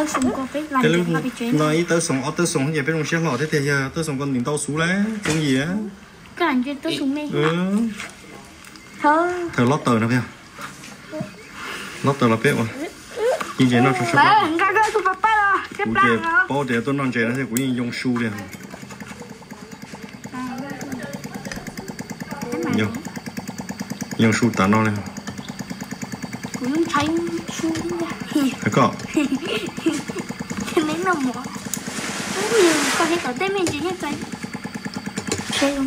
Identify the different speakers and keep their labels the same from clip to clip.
Speaker 1: tớ sống có
Speaker 2: cái
Speaker 1: bị chuyện
Speaker 2: nói tớ sống ở tớ sống vậy bên trong xe lọ thế thì giờ tớ sống còn đỉnh tàu sú đấy trong gì á?
Speaker 1: Cái làm chuyện tớ sống mê
Speaker 2: ừ.
Speaker 1: Thơ.
Speaker 2: Thờ lót tờ nó kìa. Lót tờ là biết mà. Nhìn thấy nó sắp sắp
Speaker 1: làm cái cái của papa đó cái
Speaker 2: chơi
Speaker 1: đó.
Speaker 2: bao tiền tôi non chơi nó sẽ cú nhìn dùng su đi dùng dùng su tán nó này
Speaker 1: mấy nó mỏ rất nhiều có thể có tên mình chỉ nhất cái chơi không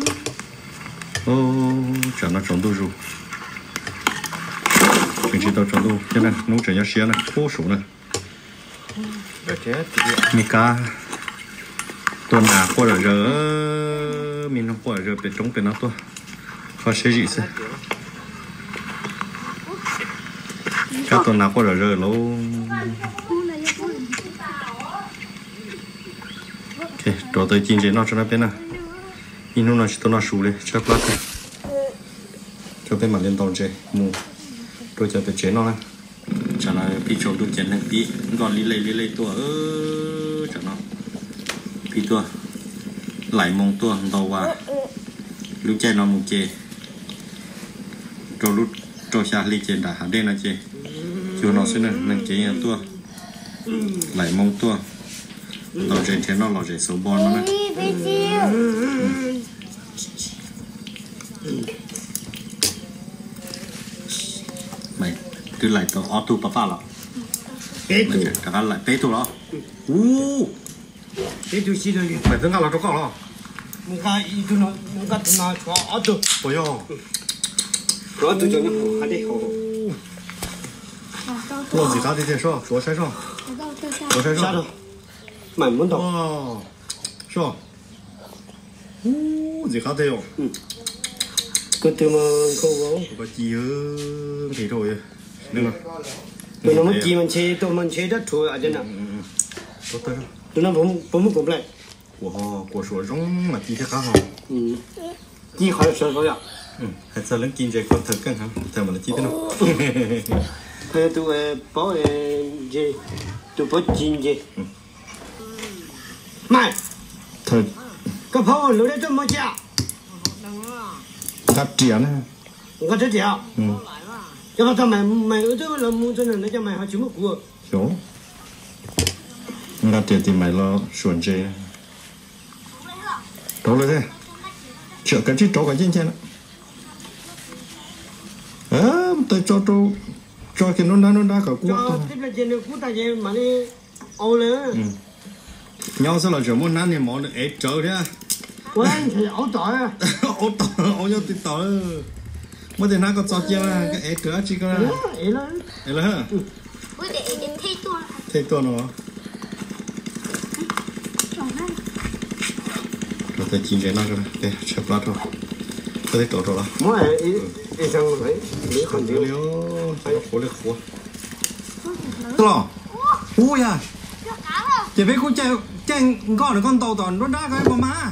Speaker 2: ô chả nó trốn tôi rồi. Mình chỉ tao trốn tôi. Thế này nó chỉ nhớ xe này. Khô số này. Mi cá. Tuần nào qua rồi giờ mình không qua rồi để trống để nó tôi. Và sẽ gì sẽ các tuần nào có rồi giờ lâu. Ok rồi tới chín chế nó cho nó bên nào. In nó chỉ tôi nó sủ lên cho plát cho bên mà lên tàu chế mù. Tôi chờ bên chế nó này chả là bị chỗ tôi chén này bị còn đi lấy đi lấy tua, ơ, chả nó. Bị tua. Lại mong tua tàu vào lúc chơi nó mù chơi rồi lúc trò xa lý chén đã hẳn đen là chơi chiều nó sẽ là nâng chế nhà tua. Lại mong tua. Đầu trên thế nó lò chế xấu bon nó này. Mày cứ lại tao ó tu papa lọ.
Speaker 3: Tụ,
Speaker 2: chắc chắn lại bé tu lọ u
Speaker 3: cái tụ xí rồi.
Speaker 2: mày tính là cho con lọ.
Speaker 3: Mình cái ý tụ nó, mình cái tụ nó cho ở tụ.
Speaker 2: ôi yo
Speaker 3: Có tụ cho nó. Hay đi hổ.
Speaker 2: 做你咋的介上？多山上，多山上，
Speaker 3: 买门道。
Speaker 2: 哇，是吧？呜，你咋的哟？
Speaker 3: 嗯，哥他们可
Speaker 2: 我。我鸡哟，谁抽烟？
Speaker 3: 那个。那我们鸡们吃，他们吃的啊，真
Speaker 2: 的。嗯
Speaker 3: 嗯嗯，多带上。都
Speaker 2: 那甭甭过不来。我，我说中
Speaker 3: 了，今天还好。嗯。
Speaker 2: 你好，小少爷。嗯，还只能跟着光头干哈？他么了？今天呢？Thế nào
Speaker 3: Thế tụ bảo gì? Tụ bảo chín gì? Mày,
Speaker 2: thật
Speaker 3: cái phao lưỡi đấy cho mà chả.
Speaker 2: triển
Speaker 3: Có thế chả?
Speaker 2: ừ
Speaker 3: Cho mà tao mày mày ở chỗ là mua cho nên nó cho mày họ chịu mất của.
Speaker 2: hiểu là tiền thì mày lo xuân chơi đâu rồi thế chợ cái chiếc trâu cái trên trên ờ tôi cho trâu cho cái nó đá nó đá cả cua
Speaker 3: Cho tiếp là trên được của ta về mà đi ô lên.
Speaker 2: nhau sẽ là chỉ muốn nán thì món được ế trở thế à.
Speaker 3: Quên thì ấu tỏi
Speaker 2: ô tỏ ô nhau tít tỏ mới thì nó có cho chia là cái ế trở chỉ có là
Speaker 3: Ý là
Speaker 2: ế là hả?
Speaker 1: Ui để để thấy tôi
Speaker 2: thế tôi nó rồi. Tôi chín cái nó rồi để chép lát rồi. Tôi thấy tổ rồi
Speaker 3: mỗi ý ý sang rồi. Ý còn
Speaker 2: liêu
Speaker 3: thiếu.
Speaker 2: liêu khổ liêu khổ tôi lo ui à chỉ biết cô chơi chơi con được con tàu tàu nó đá cái mà má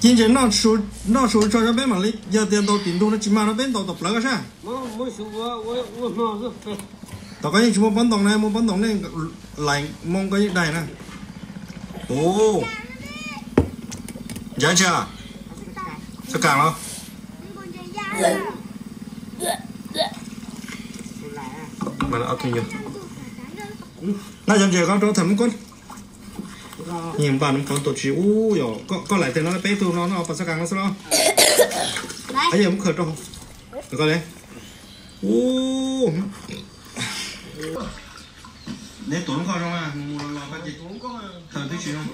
Speaker 2: chín cái nó số nó số cho cho bên mà lấy giờ tiền tàu tiền đô nó chỉ mà nó bên tàu tập lỡ cái sao
Speaker 3: Mỗi mỗi số我我我嘛是
Speaker 2: tao cái chúng bắn đồng này một bắn đồng này lại mong cái này nè ồ giá chưa sao càng không Mà nó ăn nhiều. Nó dần dần con cho thầm con. Nhìn bạn con tổ u yo có có lại thì nó bé tu nó nó bắt sao càng nó sao ấy giờ muốn khởi trong được coi đấy. U để tốn coi trong à? Mua lo cái gì thở tí chuyện không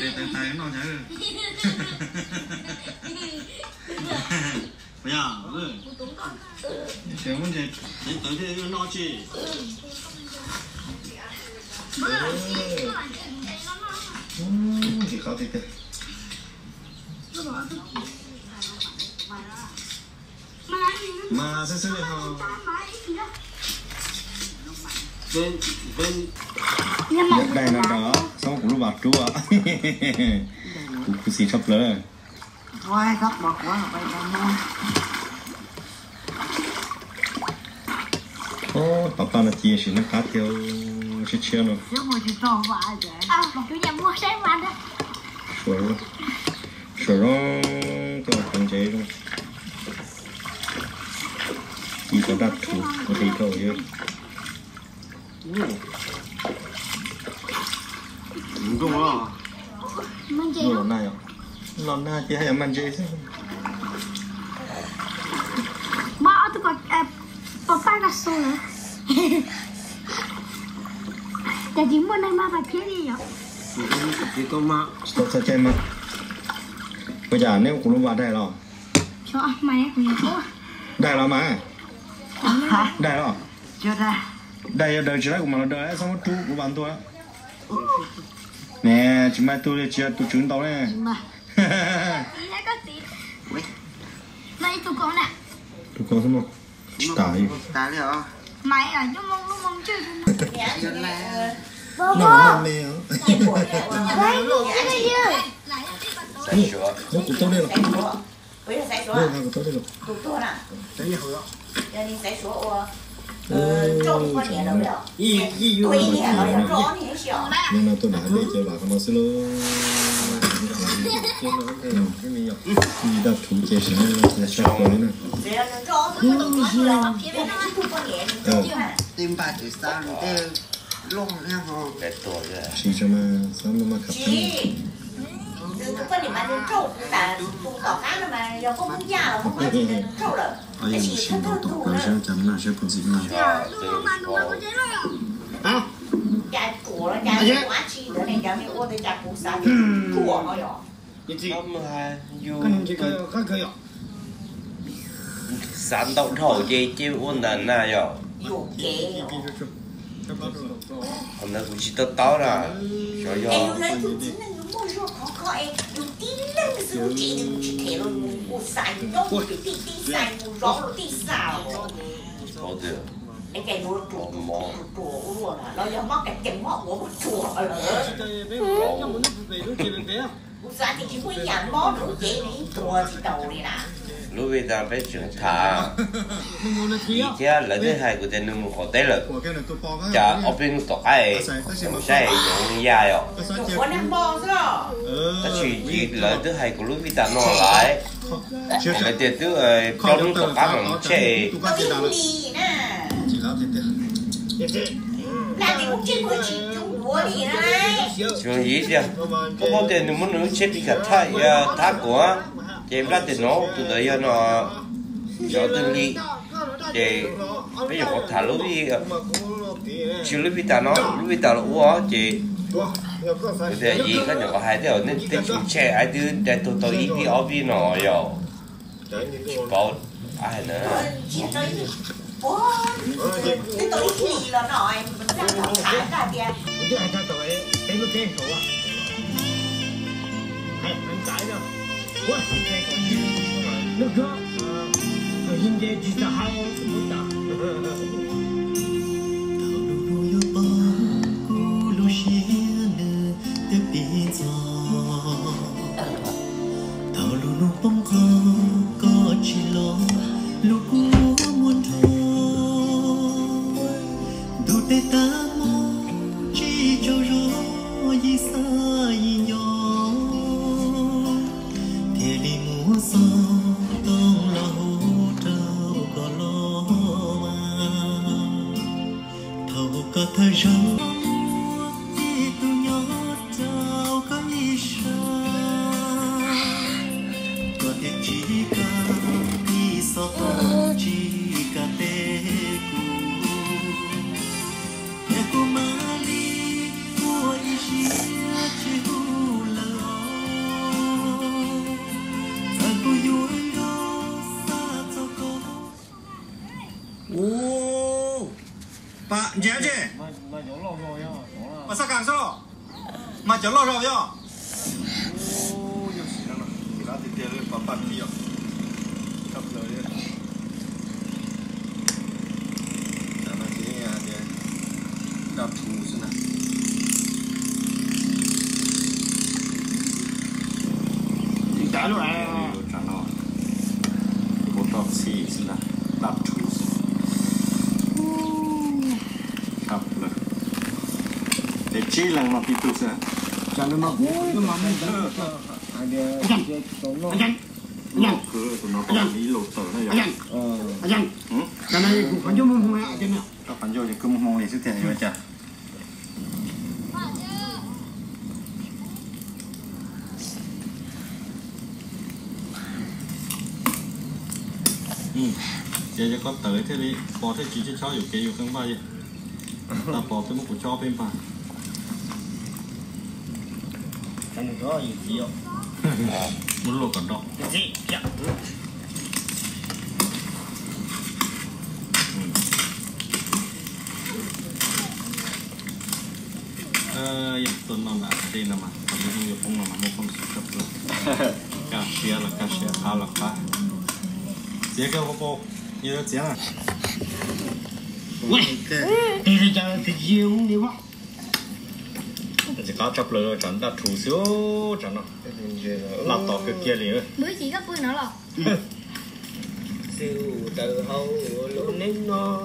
Speaker 2: để tới tay nó nhớ. Bây giờ, ừ. Sẽ muốn gì? Để tới cái nó chi. Ừ, thì khó thì kìa Mà sẽ sẽ họ
Speaker 3: bên bên
Speaker 2: Nhật đây là đó, xong cũng bạc chúa. Cũng cũng xì sắp lỡ.
Speaker 4: Quay gấp bọt quá bây giờ mua.
Speaker 2: Ô, papa là chia sẻ nó cá tiêu sẽ chia nó
Speaker 4: Chứ mà chỉ cho vài vậy.
Speaker 1: À, chủ nhà mua sáng mà đó.
Speaker 2: sủa rồi sủa rồi cái thằng chế rồi chỉ có đặt thủ có thể cầu chứ
Speaker 3: đúng không
Speaker 1: Mình chỉ
Speaker 2: nó lần này à? Lần này chỉ hay mang chế chứ?
Speaker 1: Bỏ tôi còn à, papa là số nữa. Tại chỉ muốn này mà phải phía đi rồi.
Speaker 3: chỉ có mà
Speaker 2: stop sao chơi mà bây giờ nếu cũng vào đây rồi
Speaker 1: Cho mày cũng có.
Speaker 2: đây là mà.
Speaker 4: Hả?
Speaker 2: đây rồi
Speaker 4: Chưa ra.
Speaker 2: Đây đời chỉ là của mà đời xong chú của bạn tôi á nè chị mai tôi đi chị tôi trứng tàu nè
Speaker 1: mày tụi con nè
Speaker 2: tụi con xong rồi tải
Speaker 3: tải rồi
Speaker 1: mày là chúng mong lúc
Speaker 2: mong chứ bố
Speaker 1: bố mày cái gì vậy
Speaker 2: nó tụi tôi đây
Speaker 5: là bây giờ sẽ
Speaker 2: xuống tụi tôi đây là
Speaker 5: tụi tôi nè
Speaker 3: tới giờ rồi
Speaker 5: giờ đi sẽ xuống 我，呃，照你过年了没有？
Speaker 3: y y
Speaker 5: 对年了，要照你小。
Speaker 2: nên là tôi đã để chơi bà không xin lỗi cái gì vậy gì đã thủ chế sẽ là sẽ có đấy nè
Speaker 5: 只要能照，都能照了。别别那过年，你照就看。
Speaker 4: Tìm bà chỉ sao rồi tê Lông nha hồ
Speaker 2: chỉ cho mà sao mà mà khắp
Speaker 5: chị，这过年嘛，就照不打不搞干了嘛，要放放假了，放假就照了。
Speaker 2: ai
Speaker 5: 而
Speaker 2: mà
Speaker 5: 且
Speaker 2: xin
Speaker 5: 他
Speaker 2: đồ
Speaker 5: 都
Speaker 2: tốt
Speaker 5: 煮
Speaker 2: là
Speaker 5: 了
Speaker 2: sẽ，chấm là sẽ còn gì mà
Speaker 1: Lúc mà nó có chế rồi.
Speaker 5: 家煮了，家有花鸡的那家没我在家煮啥的，煮了哟。
Speaker 3: cái gì
Speaker 6: Không hay dù
Speaker 3: cần chỉ có có cơ ạ
Speaker 6: sẵn động thổ gì chứ ôn đần na yo
Speaker 5: 有给。
Speaker 6: hôm nay cũng chỉ tao tao ra cho
Speaker 5: 哎，
Speaker 6: yo
Speaker 5: 来就只能有莫说考考哎，有第二个是我这个去贴了我三幺第第第三我绕了第三 coi dù tí lưng sư chị đừng chỉ thế rồi ngủ xài nhông tí tí xài ngủ rõ rồi tí xào. Có tiền cái cái nó trộn trộn trộn luôn à? Nó giống móc cái chân móc của một chùa rồi. Ngủ xài dạ, thì chỉ có nhà mó đủ dễ đi chùa thì đầu đi nè
Speaker 6: lúc bây giờ bé trưởng thả kia là thứ hai của tên nung họ tế lực. Chả ở bên tổ
Speaker 5: ai. Không? sai dùng dài
Speaker 2: ọ
Speaker 6: ta chỉ gì thứ hai của lúc bây giờ nó lại là tiền thứ ơi cho lúc tổ cá mà
Speaker 5: chạy
Speaker 6: chuyện gì chứ có thể nếu muốn nói chết thì cả thai ờ, thác của chế ra thì nó từ đấy ờ, nó cho tên ly để bây giờ có thả lúc đi ờ, chứ lúc đi ta nó lúc đi ta nó uo chế bây để gì cái nhỏ hai đứa nên tên chúng trẻ ai đứa để tôi tôi ít đi ở vì nó rồi bảo ai nữa
Speaker 5: Ôi, cái tối kỳ là nổi, mình đang thả cả kìa.
Speaker 3: Cái này ta tội, cái nó khen khổ à. Hay, anh cãi đâu quá cái khẩu nó có ờ hiện
Speaker 7: Mà
Speaker 2: cháu lo rồi nhá. Ô, nhiều xí lắm. Thì đã thì tiền lên bà bạn đi ạ. Chọc lời đi. Chả là thế nhà thì đạp thủ xin nào chẳng nó
Speaker 3: nó mà mình chưa anh anh anh anh
Speaker 2: cứ tụi nó có lý lộ tờ này
Speaker 3: vậy anh anh cái này cũng phải cho mông hông ạ trên nào
Speaker 2: các bạn vô thì cứ mông hông này xuất hiện như vậy chả Ừ. Giờ cho con tới thế đi, bỏ thế chỉ cho cháu hiểu kế hiểu không bao giờ. Ta bỏ tới một của cho bên phải.
Speaker 3: Cái này có gì gì không
Speaker 2: muốn lộ cả đó
Speaker 3: gì dạ
Speaker 2: ờ yên tuần nó là đây là mà còn những người không là mà một không sụp sụp rồi cả xia là cả xia khá là khá xia cái hộp có chấp lời chẳng đã thủ xíu chẳng nó làm tỏ cái kia liền
Speaker 1: bữa chỉ có bữa nữa là
Speaker 3: siêu từ hậu lũ nên nó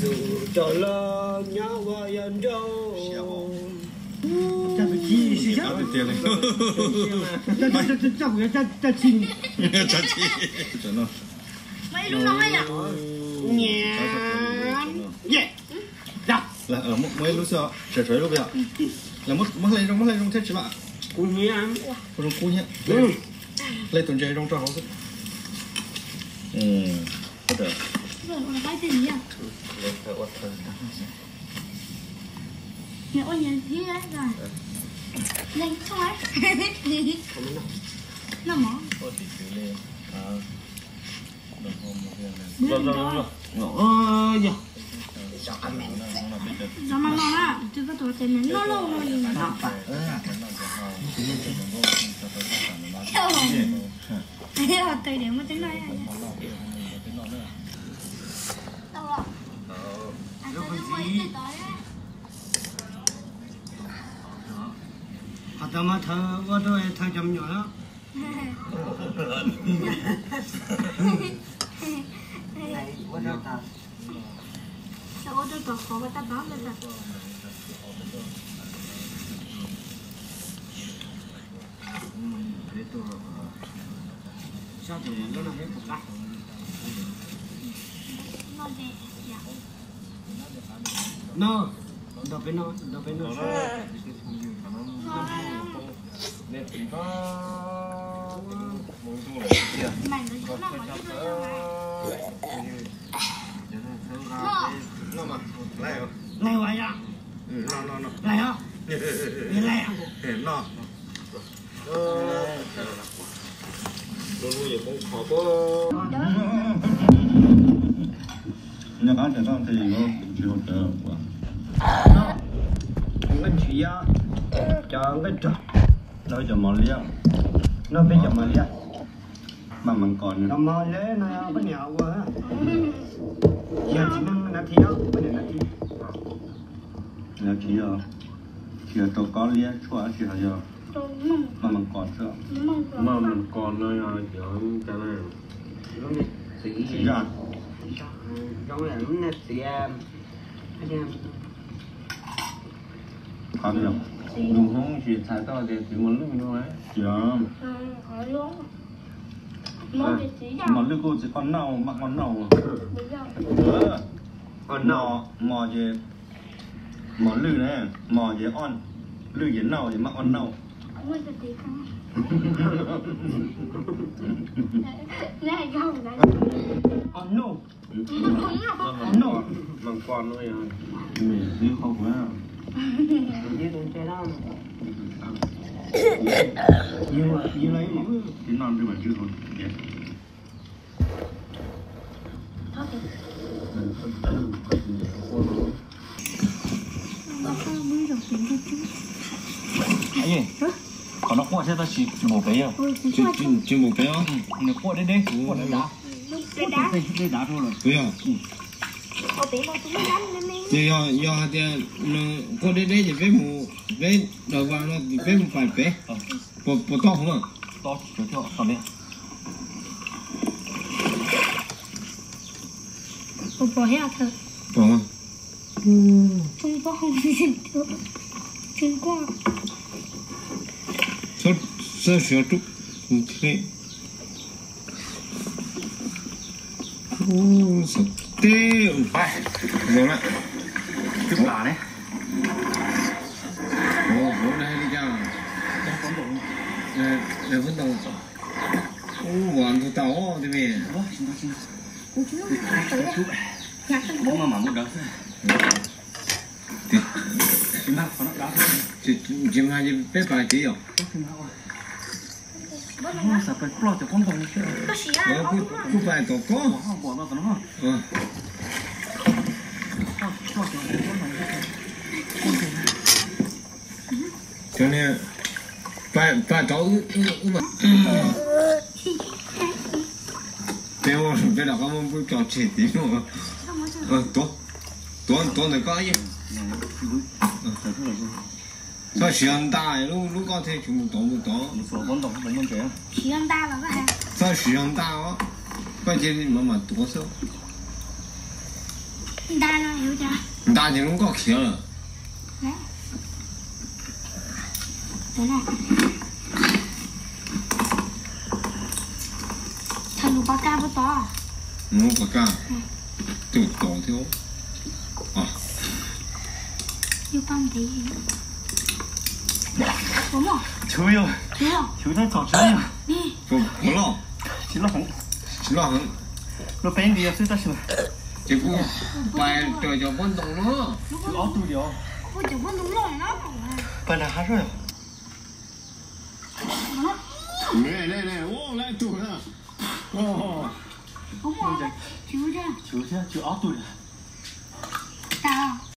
Speaker 3: siêu cho lơ nhớ qua yên đâu Chắc phải chi xí
Speaker 2: có cái tiền này
Speaker 3: Chắc chắc chắc chắc phải chắc chắc chi
Speaker 2: chả chi chẳng nó
Speaker 1: mấy đứa nói à
Speaker 3: Dạ
Speaker 2: là ở một mấy lúc xưa trở lúc bây giờ là mất mất lên trong mất lên trong thế chứ bạn
Speaker 3: Cũng nhẹ
Speaker 2: trong cú nhé
Speaker 3: Ừ.
Speaker 2: Lên tuần chơi trong trò sức. Ừ
Speaker 1: là
Speaker 2: quạt thợ
Speaker 1: nhà ôi nhà thế rồi. Lên không ấy nó mỏ
Speaker 2: có thì cứ lên
Speaker 3: Ờ
Speaker 1: nó mà nó tiền nó rồi gì mà theo theo thời điểm mà tính này đâu rồi anh tôi quay tới tới
Speaker 3: Hạt tao mà thơ Có tôi thơ chấm nhỏ đó
Speaker 1: Sao có tôi tổ khó và ta báo lên là
Speaker 3: Sao thì nó. Là hết một
Speaker 1: dạ
Speaker 3: Nó Đâu phải nó Đâu phải nó
Speaker 1: chỗ nào mà đi đâu mà
Speaker 2: nó mà lại rồi
Speaker 3: Này hoài à
Speaker 2: ừ nó nó
Speaker 3: Này hả Nghe lại à
Speaker 2: nó luôn luôn cũng khó có nhà cá trẻ con thì nó cũng chưa được quá
Speaker 3: Cái chuyện á. Chờ cái trò
Speaker 2: nó giờ mò liếc
Speaker 3: Nó bây giờ mà liếc
Speaker 2: mà mình còn
Speaker 3: Nó mò lé nó có nhà quá Giờ chỉ năng nó thi đó giờ nó thi.
Speaker 2: Là chỉ ở chỉ ở tổ có liếc chua là giờ.
Speaker 1: Tôi mong.
Speaker 2: Mà mình còn chưa.
Speaker 3: Mà mình còn nơi à Giờ cái này Sĩ
Speaker 2: ra.
Speaker 3: Trong này nó nè sĩ em Anh em
Speaker 2: khó được.
Speaker 3: Đúng không? Chỉ thái to thì chỉ muốn lúc nữa ấy
Speaker 2: giờ
Speaker 1: hỏi luôn Một cái chỉ
Speaker 2: mà lưu cô chỉ con nâu mà con
Speaker 1: nâu à?
Speaker 2: ờ. Con nào mò gì mò lưu nè, mò gì on lưu gì nâu thì mà on
Speaker 1: nào này vâng, à? không. Đấy
Speaker 3: Oh no
Speaker 1: Oh
Speaker 3: no
Speaker 2: bằng con thôi à? Mình không á
Speaker 3: như tôi chơi đó như như lấy
Speaker 2: cái non cái bản chưa thôi Dạ.
Speaker 3: gì còn nó qua sẽ ta chỉ chỉ một bé à
Speaker 2: chưa chưa chưa một cái á
Speaker 3: nó qua đến đây qua đến đá
Speaker 1: cái đá,
Speaker 3: thôi rồi
Speaker 2: bây giờ
Speaker 1: có bé mà chúng nó đánh lên đi.
Speaker 2: thì giờ giờ thì nó có đến đây thì bé mù bé đầu vào nó thì bé mù phải bé bộ bộ to không à
Speaker 3: to chỗ chỗ còn đây
Speaker 1: Bộ bỏ hết thật.
Speaker 2: bỏ à
Speaker 1: Trung Quốc không gì được. Trung Quốc.
Speaker 2: sao sao sửa trúc không thế ô phải
Speaker 3: tức là đấy
Speaker 2: ồ bố đây đi ra. Ờ, để vẫn đồng ô hoàn thủ tàu thì về
Speaker 3: bố mà mà một đợt
Speaker 2: thì
Speaker 3: chúng ta có nó đá
Speaker 2: chỉ hai cái bé bài tí à?
Speaker 3: Nó sẽ phải lo cho con đồng chứ.
Speaker 1: Có à,
Speaker 2: ờ
Speaker 1: có
Speaker 2: cứ bài tổ có.
Speaker 3: Bỏ nó nó
Speaker 2: ờ
Speaker 3: lo cho con đồng
Speaker 2: cho nên bài bài tổ ư ư ư mà bé mà bé nào có muốn cho chị tí mà ờ tổ tổ tổ này có gì sao xuyên đại lúc lúc có thể chúng tổ một tổ
Speaker 3: một số con đồng đồng con trẻ
Speaker 1: xí ăn ta là cái hả?
Speaker 2: sao xuyên đại á quan键是慢慢多 少，
Speaker 1: Ta là hiểu chưa?
Speaker 2: 大就拢搞去了，
Speaker 1: Đấy. Thế này. Thằng lũ bác ca bác to.
Speaker 2: 我不干，就倒掉，啊，
Speaker 1: Yêu con tí. Đúng không?
Speaker 3: thiếu yêu
Speaker 1: Đúng không?
Speaker 3: thiếu nó trò chơi à
Speaker 1: Đi.
Speaker 2: 不不了，
Speaker 3: chỉ là không
Speaker 2: 是那很，
Speaker 3: nó bên đi suy ta xin
Speaker 2: 结果摆 结果把豆角弄了，
Speaker 3: 老丢掉。豆
Speaker 1: 角弄了哪部分？
Speaker 3: 本来还是。
Speaker 2: 来来来，我来丢了。哦。
Speaker 1: 我来，丢不
Speaker 3: 丢？丢掉，就老丢。